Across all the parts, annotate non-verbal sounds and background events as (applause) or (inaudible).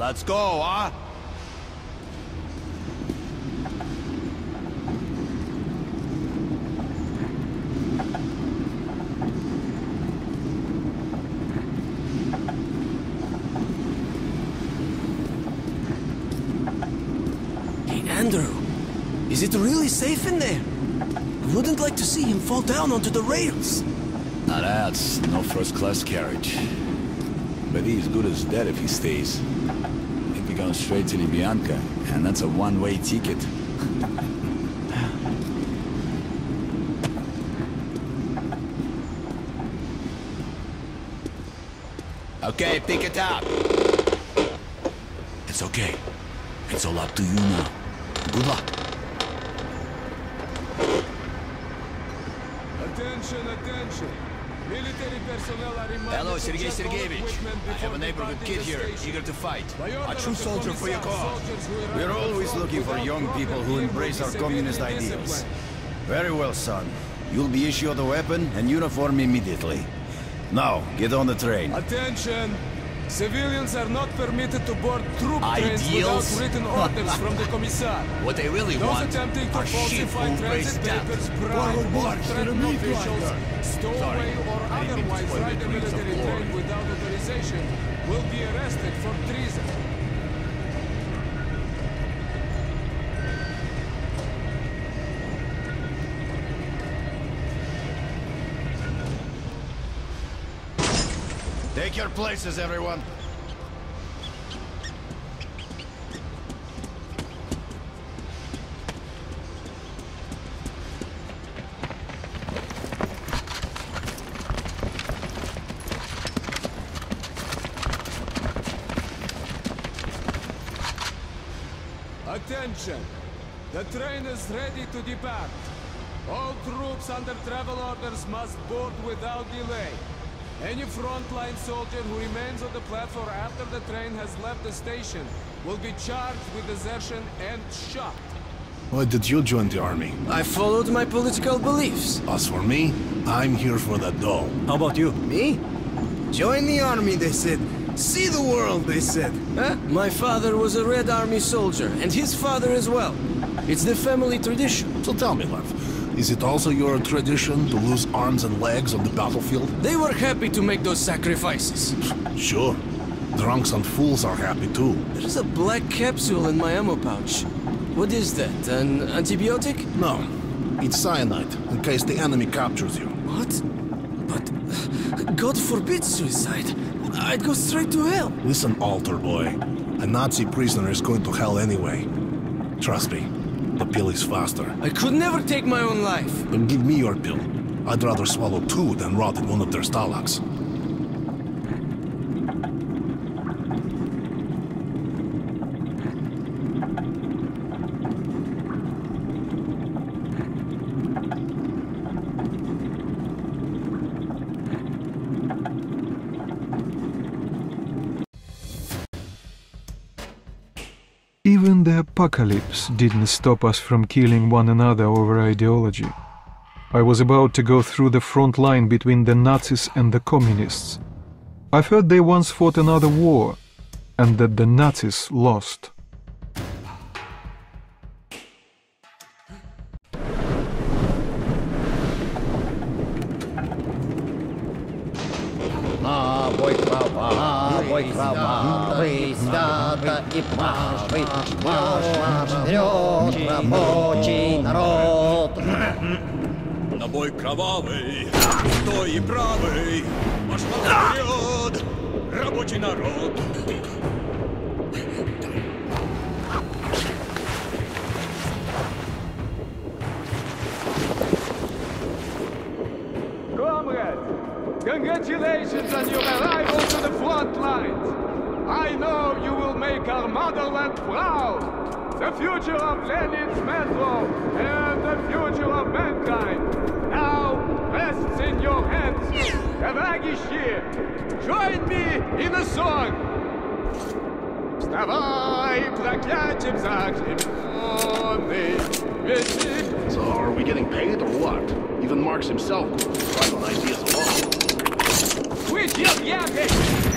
Let's go, huh? Hey, Andrew. Is it really safe in there? I wouldn't like to see him fall down onto the rails. Now that's no first-class carriage. But he's good as dead if he stays. Going straight to Lubyanka, and that's a one-way ticket. okay, pick it up. It's okay. It's all up to you now. Good luck. Attention, attention. Hello, Sergei Sergeyevich. I have a neighborhood kid here, eager to fight. A true soldier for your cause. We're always looking for young people who embrace our communist ideals. Very well, son. You'll be issued a weapon and uniform immediately. Now, get on the train. Attention! Civilians are not permitted to board troop trains without written orders from the Commissar. What they really Those want attempting to are falsify transit papers, bribe or threaten officials, stow away or I didn't to otherwise ride a military train without authorization will be arrested for treason. Take your places, everyone. Attention! The train is ready to depart. All troops under travel orders must board without delay. Any frontline soldier who remains on the platform after the train has left the station will be charged with desertion and shot. Why did you join the army? I followed my political beliefs. As for me, I'm here for the dough. How about you? Me? Join the army, they said. See the world, they said. Huh? My father was a Red Army soldier, and his father as well. It's the family tradition. So tell me, love, is it also your tradition to lose arms and legs on the battlefield? They were happy to make those sacrifices. (laughs) Sure. Drunks and fools are happy too. There's a black capsule in my ammo pouch. What is that? An antibiotic? No, it's cyanide, in case the enemy captures you. What? But God forbid suicide. I'd go straight to hell. Listen, altar boy. A Nazi prisoner is going to hell anyway. Trust me, the pill is faster. I could never take my own life. Then give me your pill. I'd rather swallow two than rot in one of their stalags. Even the apocalypse didn't stop us from killing one another over ideology. I was about to go through the front line between the Nazis and the communists. I've heard they once fought another war, and that the Nazis lost. Свято и правый, марш, марш вперед, рабочий народ. На бой кровавый, стой и правый, марш вперед, рабочий народ. Comrades, congratulations on your arrival to the front lines. I know make our motherland proud. The future of Lenin's metro and the future of mankind now rests in your hands. Товарищи, join me in a song. Вставай, проклятием заклеменный, ведь So are we getting paid or what? Even Marx himself couldn't thrive on ideas alone. Quit your yapping!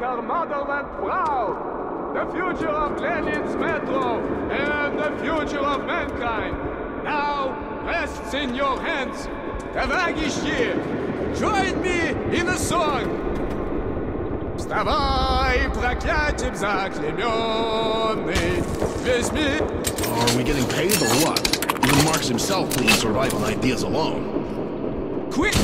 you will make our motherland proud. The future of Lenin's metro and the future of mankind now rests in your hands. Товарищи, join me in a song. Вставай, проклятием заклеменный, весь мир Are we getting paid or what? Even Marx himself couldn't survive on ideas alone. Quick!